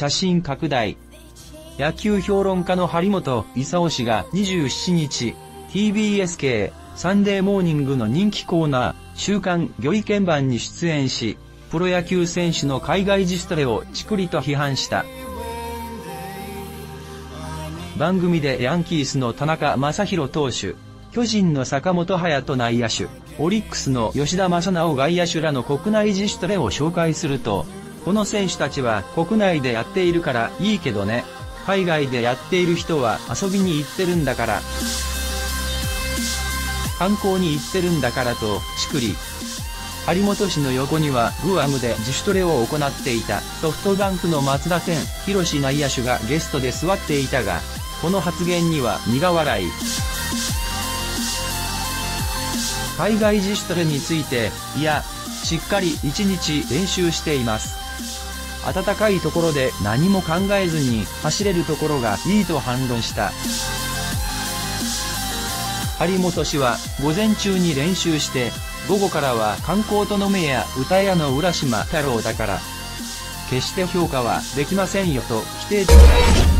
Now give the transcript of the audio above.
写真拡大。野球評論家の張本勲氏が27日、TBS 系サンデーモーニングの人気コーナー、週刊御意見番に出演し、プロ野球選手の海外自主トレをチクリと批判した。番組でヤンキースの田中将大投手、巨人の坂本勇人内野手、オリックスの吉田正直外野手らの国内自主トレを紹介すると、この選手たちは国内でやっているからいいけどね。海外でやっている人は遊びに行ってるんだから。観光に行ってるんだからと、ちくり。張本氏の横にはグアムで自主トレを行っていたソフトバンクの松田健博内野手がゲストで座っていたが、この発言には苦笑い。海外自主トレについて、いや、しっかり1日練習しています。暖かいところで何も考えずに走れるところがいいと反論した。張本氏は午前中に練習して午後からは観光と飲めや歌屋の浦島太郎だから決して評価はできませんよと否定した。